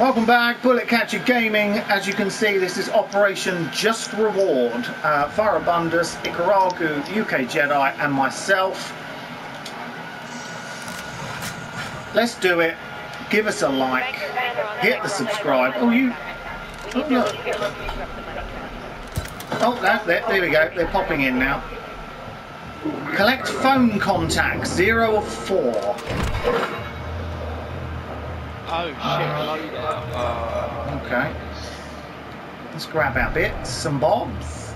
Welcome back, Bullet Catcher Gaming. As you can see, this is Operation Just Reward. Uh, Farabundus, Ikaragu, UK Jedi, and myself. Let's do it. Give us a like. Hit the subscribe. Oh, you. Oh, look. Oh, that, there, there we go. They're popping in now. Collect phone contacts, zero of four. Oh shit, loadout. Oh. Okay. Let's grab our bits, some bobs.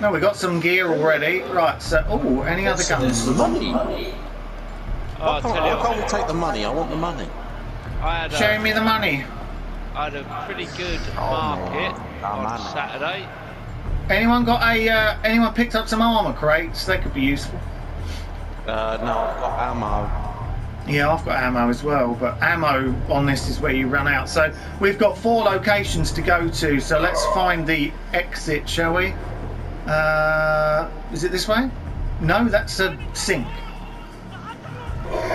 No, we got some gear already. Right, so, oh, any other guns? The money. Oh, I I can't, you, I can't take the money. I want the money. I had Show a, me the money. I had a pretty good Oh, market no, on man. Saturday. Anyone got a, uh, anyone picked up some armor crates? They could be useful. Uh, no, I've got ammo. Yeah, I've got ammo as well, but ammo on this is where you run out. So we've got four locations to go to, so let's find the exit, shall we? Uh, is it this way? No, that's a sink.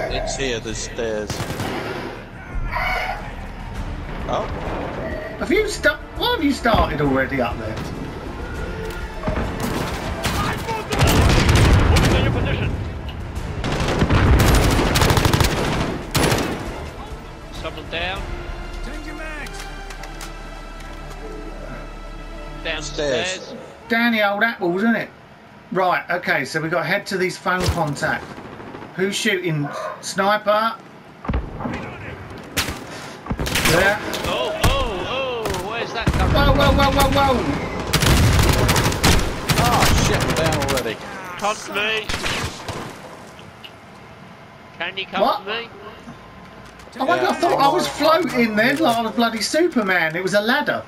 It's here. There's stairs. Oh, Have you sta- Why have you started already up there? Downstairs. Stairs. Danny old apples, isn't it? Right, okay, so we've got to head to these phone contact. Who's shooting? Sniper? There. Oh, oh, oh, where's that coming Whoa, whoa, from? whoa, whoa, whoa! oh shit! I'm down already. Come to me. Can you come What? to me? Oh my god, I thought I was floating then like I was bloody Superman. It was a ladder.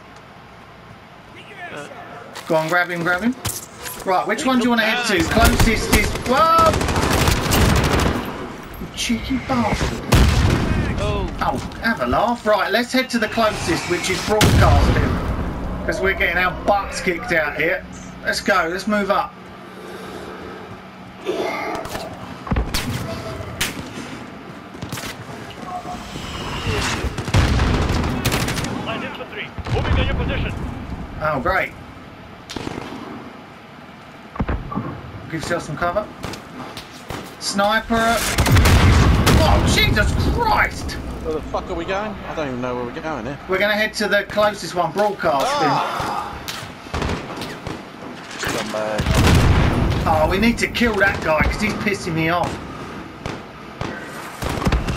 Go on, grab him, grab him. Right, which one do you want to head to? Closest is. Whoa! You cheeky bastard. Oh, Oh, have a laugh. Right, let's head to the closest, which is broadcasting. Because we're getting our butts kicked out here. Let's go, let's move up. Light infantry. Moving to your position. Oh, great. Give yourself some cover. Sniper. Oh, Jesus Christ! Where the fuck are we going? I don't even know where we're going here. We're going to head to the closest one, broadcasting. Scumbag. Oh, we need to kill that guy because he's pissing me off.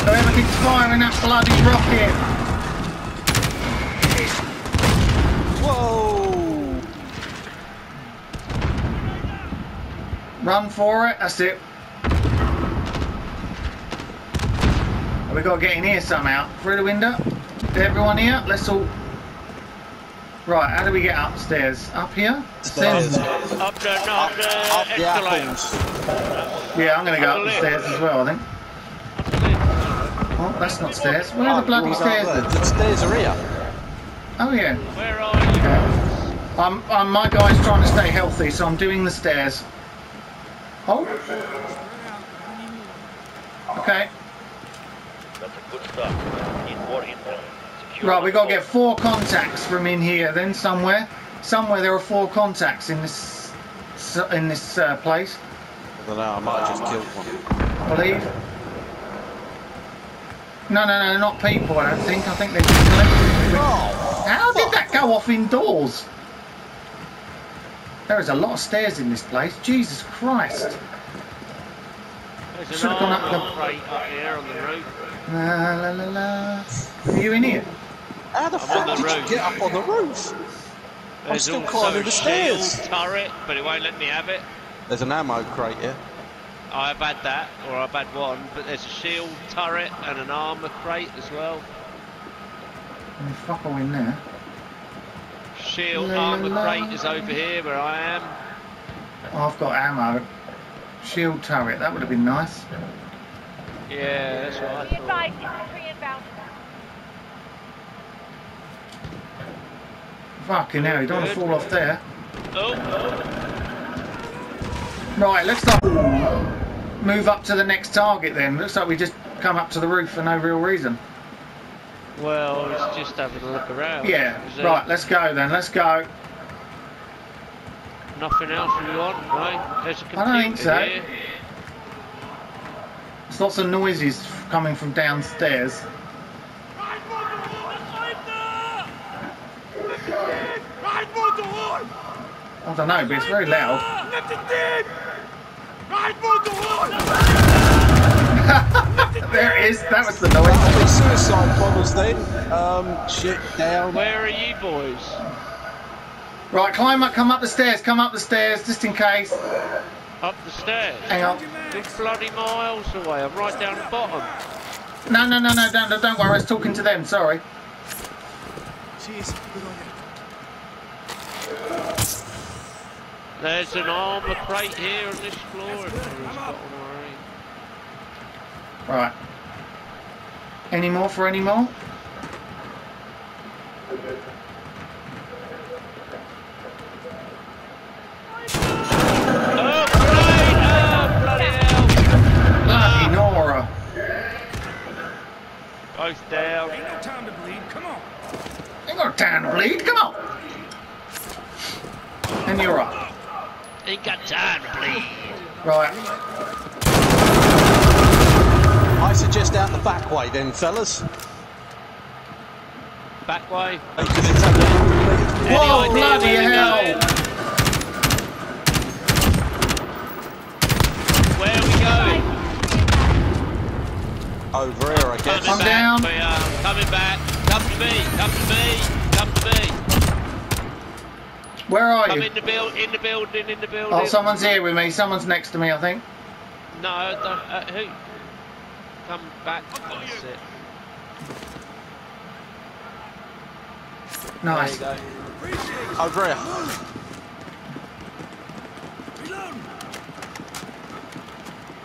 Whoever keeps firing that bloody rocket. Whoa! Run for it. That's it. We got to get in here somehow. Through the window. Everyone here. Let's all. Right. How do we get upstairs? Up here. Stairs. up the, up the Up the apples. Yeah, I'm going to go Up up the the stairs as well. I think. Oh, that's not stairs. Where are the bloody stairs? The stairs are here. Oh yeah. Where are you? I'm, I'm, my guy's trying to stay healthy, so I'm doing the stairs. Oh. Okay. That's a good start. Need more intel. Right, we the got to get four contacts from in here. Then somewhere, somewhere there are four contacts in this in this uh, place. I don't know. I might have just killed one. I believe. No, no, no, not people. I don't think. I think they're just collectively. Oh! How did that go off indoors? There is a lot of stairs in this place. Jesus Christ. There's Should've gone up the- crate up here on the roof. La la la la. Are you in here? How the I'm fuck the did roof. you get up on the roof? There's still also climbing a the shield stairs. turret, but it won't let me have it. There's an ammo crate here. I've had that, or I've had one, but there's a shield turret and an armor crate as well. Oh, fuck all in there. Shield La, la, armor la. crate is over here where I am. Oh, I've got ammo. Shield turret, that would have been nice. Yeah, that's what I Be thought. advised, infantry inbound. Fucking hell, you don't want to fall off there. Oh, oh. Right, let's up, move up to the next target then. Looks like we just come up to the roof for no real reason. Well, it's just having a look around. Yeah. There Right, let's go then. Let's go. Nothing else we want, no? There's a computer I don't think so. here. There's lots of noises coming from downstairs. I don't know, but it's very loud. there it is. That was the noise. Lovely suicide bombers then. Um, shit down. Where are you boys? Right, climb up, come up the stairs, come up the stairs, just in case. Up the stairs? Hang on. You're bloody miles away. I'm right down the bottom. No, no, no, no, don't, no, don't worry. I was talking to them. Sorry. Jeez, There's an armour crate here on this floor. If anybody's got one already. Right. Any more for any more? Grenade! Bloody Nora. Both down. Time to bleed. Come on. Ain't got time to bleed. Come on. And you're up. Ain't got time to bleed. Right. I suggest out the back way then, fellas. Back way. Because it's only 100 metres. Any Whoa, bloody where we're hell. going? Where are we going? Over here, I guess. Coming I'm back, down. We are coming back. Come to me. Come to me. Come to me. Where are Come you? in the build. In the building. In the building. Oh, someone's here with me. Someone's next to me, I think. No, don't, uh, who? Come back. That's it. Nice. There you go. Over here. Oh,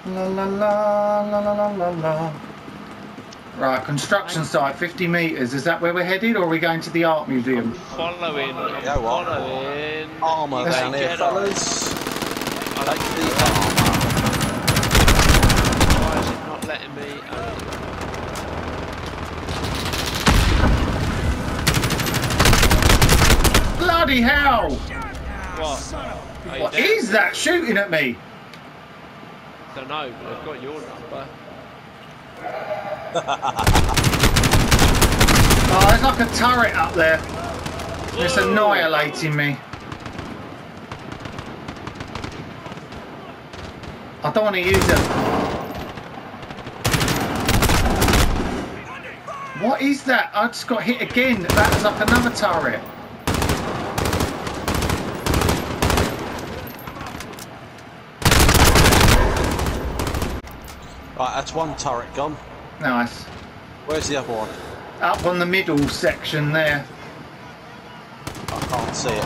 la la la la la la la la. Right, construction site, 50 metres. Is that where we're headed, or are we going to the art museum? Following. I'm Yeah, what? following. Armour down here, fellas. I like the armour. Why is it not letting me? Oh, Bloody hell! what? Are What down? is that shooting at me? Don't know, but I've got your number. Oh, there's like a turret up there. It's annihilating me. I don't want to use it. What is that? I just got hit again. That was like another turret. Right, that's one turret gone. Nice. Where's the other one? Up on the middle section there. I can't see it.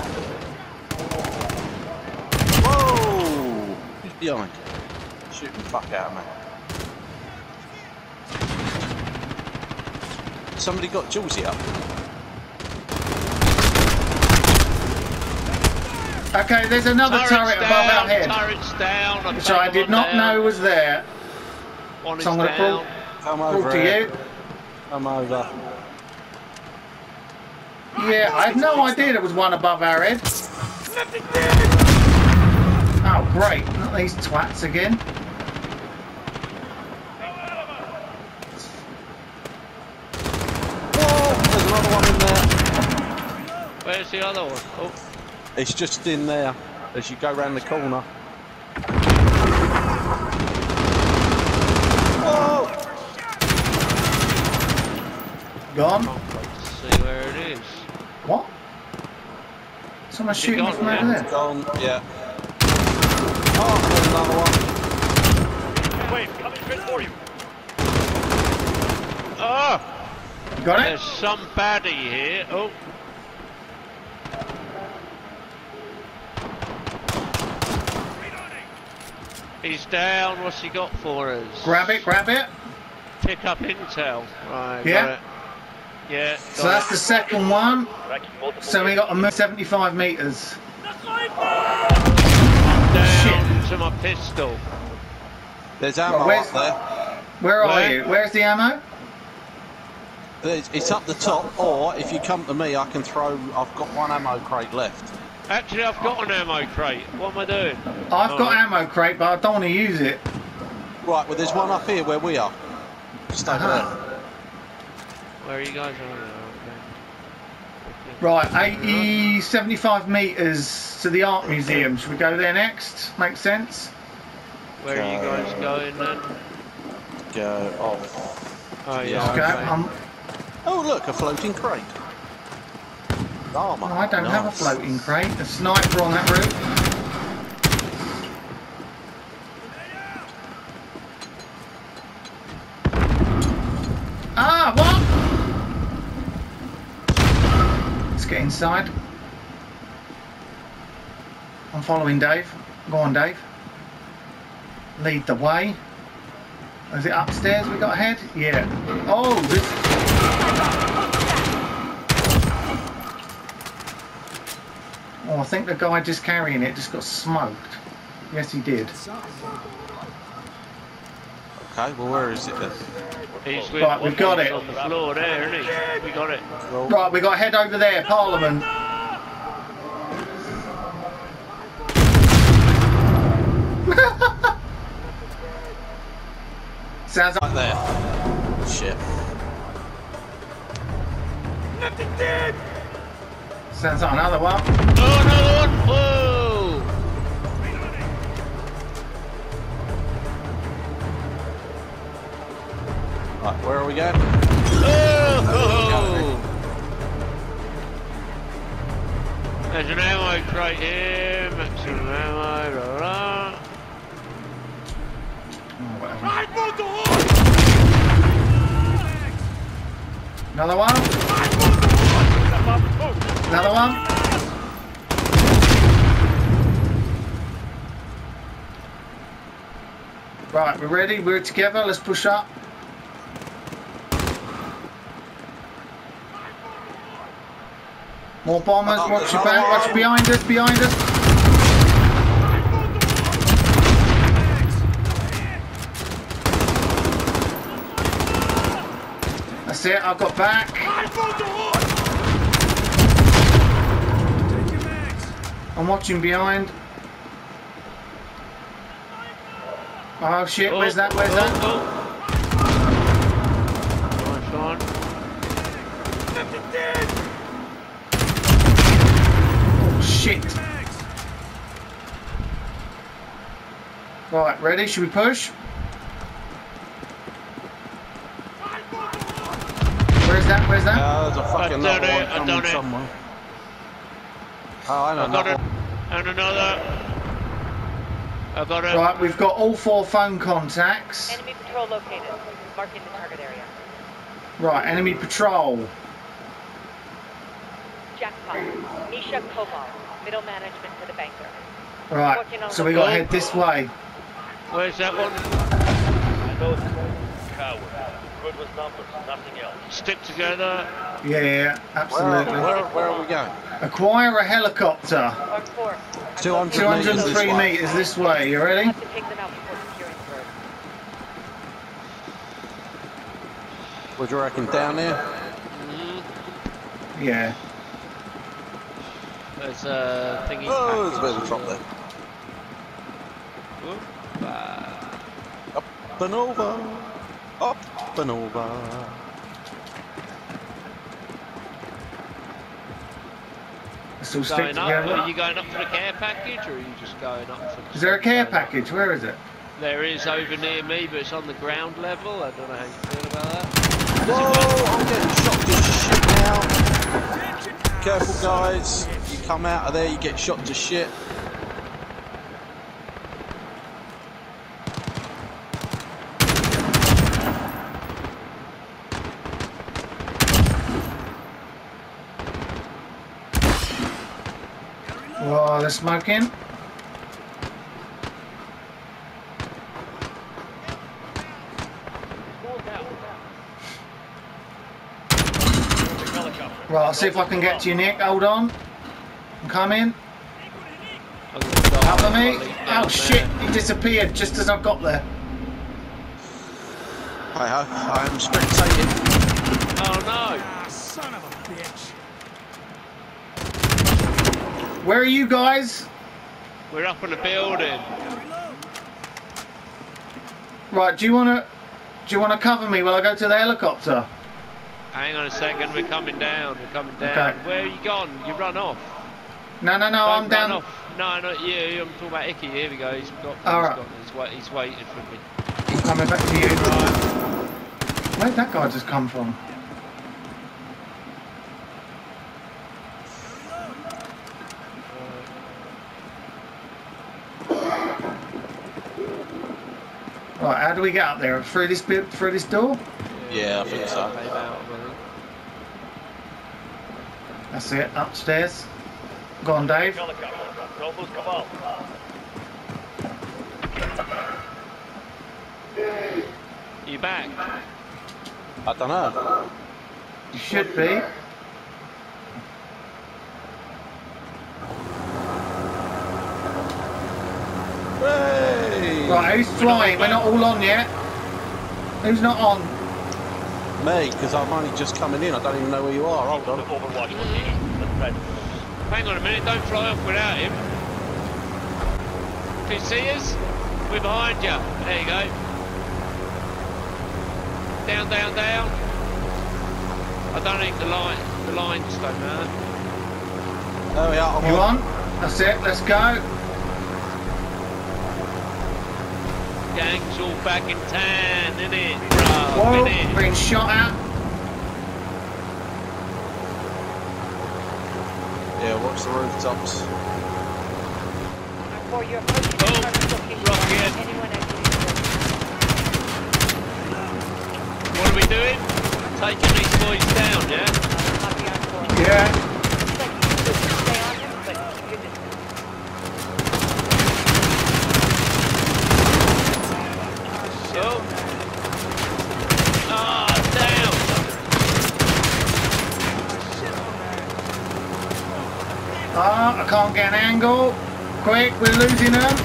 Whoa! Who's behind? Shooting the fuck out of me. Somebody got Julesy up. Okay, there's another Turret's turret above down, our head, Turret's down. I've which I did not down. know was there. One is So I'm going to crawl, down. Come crawl over to here. you. Come over. Yeah, I had no idea there was one above our head. Oh, great. Not these twats again. Whoa! There's another one in there. Where's the other one? Oh, It's just in there as you go round the corner. Gone. can't wait to see where it is. What? Someone's Is it shooting me gone from now? over there. Gone, yeah. Oh, there's another one. Wait, coming straight for you. Oh, You got there's it? some baddie here. Oh, he's down. What's he got for us? Grab it, grab it. Pick up intel. Right. Yeah. Got it. Yeah. So that's it. the second one. So we got to move 75 metres. down to my pistol. There's ammo where's- up there. Where are Where? you? Where's the ammo? It's, it's up the top, or if you come to me, I can throw. I've got one ammo crate left. Actually, I've got an ammo crate. What am I doing? I've got Alright. ammo crate, but I don't want to use it. Right, well, there's one up here where we are. Just over Uh-huh. Where are you guys? Oh. Right, 80, 75 metres to the art museum. Should we go there next? Makes sense? Where are you guys going then? Go off. Oh Yeah, yeah. Okay, okay. um, Oh, look, a floating crate. Armour. I don't have a floating crate. A sniper on that route. Ah, what? Inside. I'm following Dave. Go on, Dave. Lead the way. Is it upstairs we got ahead? Yeah. Oh, this... Oh, I think the guy just carrying it just got smoked. Yes, he did. Okay, well, where is it then? He's with Right, we've got it. on the floor there, isn't he? We got it. Well, Right, we got to head over there, Parliament. Sounds right like there. Shit. sounds like another one. Oh, another one! Whoa! Right, where are we going? Oh! There's an ammo crate here, maximum ammo, blah, blah. Oh, whatever. Another one. Another one. Right, we're ready. We're together. Let's push up. More bombers. Oh, Watch your oh, back. Watch oh. behind us. Behind us. That's it. I've got back. I'm watching behind. Oh shit, where's that? Where's that? Oh, oh Nice one. Oh shit. Right, ready? Should we push? Where's that? Where's that? Uh, there's a fucking done another it, one I coming done it. somewhere. Oh, I know. I got another it. one. And another. I got it. Right, we've got all four phone contacts. Enemy patrol located. Marking the target area. Right, enemy patrol. Jackpot. Misha Koval. Middle management for the banker. Right, so we got to head this way. Where's that one? I know it's. Good with numbers, nothing else. Stick together. Yeah, yeah, Where, absolutely. where, where are we going? Acquire a helicopter. Mark 4. 200 203 this way. meters this way. You ready? have to take them out before securing the road. What do you reckon? Down there? Mm, Yeah. There's a thingy. Oh, there's a bit of a package. drop there. Whoop, ah. Up and over. Up and over. Let's stick Going up? Are you going up for the care package or are you just going up for the Is there a care going up? package? Where is it? There is over near me, but it's on the ground level. I don't know how you feel about that. Whoa, I'm getting shot to shit now. Careful, guys. You come out of there, you get shot to shit. Whoa, they're. Helicopter. Right, I'll see if I can get to you, Nick. Hold on. I'm coming. I'm gonna go Cover me. and leap down Oh shit, he disappeared just as I got there. Hi ho, I am spectating. Oh no! Ah, son of a bitch. Where are you guys? We're up in the building. Right, do you wanna do you wanna cover me while I go to the helicopter? Hang on a second, we're coming down, we're coming down. Okay. Where are you gone? You run off. No no no, Don't I'm down Off. No, not you. I'm talking about Icky. Here we go. He's got. All he's, right. got he's, wait, he's waiting for me. I'm coming back to you. Where'd that guy just come from? Right, how do we get up there? Through this bit, through this door? Yeah, I think so. Came out, I think. That's it, upstairs. Go on, Dave. Helicopter. Nobles, come on. You back? I don't know. You should be. Hey! Right, who's flying? We're not all on yet. Who's not on? Me, because I'm only just coming in. I don't even know where you are. Hold on. Overwatch location. Let's head. Hang on a minute. Don't fly off without him. Can you see us? We're behind you. There you go. Down, down, down. I don't think the line, the lines don't matter. Oh, yeah, I'm You on. on? That's it, let's go. Gang's all back in town, innit? Bruh, Whoa, innit? being shot at. Yeah, watch the rooftops. For your Oh, rocket. What are we doing? Taking these boys down, yeah? the copy on board. Yeah. Looks like you should stay on him, but keep your distance. So. Ah, down. Ah, I can't get an angle. Quick, we're losing them.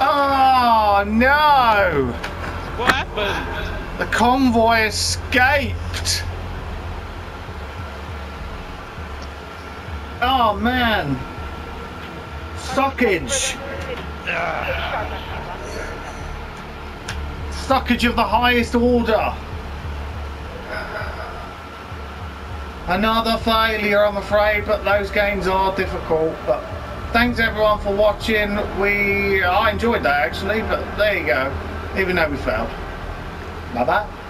Oh no! What happened? The convoy escaped. Oh man. Stockage. Stockage of the highest order. Another failure, I'm afraid, but those games are difficult. But thanks everyone for watching. We I enjoyed that actually, but there you go. Even though we failed. Bye bye.